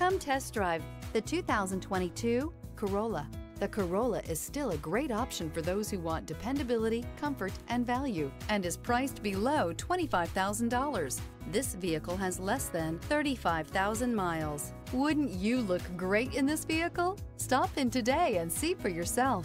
Come test drive the 2022 Corolla. The Corolla is still a great option for those who want dependability, comfort, and value, and is priced below $25,000. This vehicle has less than 35,000 miles. Wouldn't you look great in this vehicle? Stop in today and see for yourself.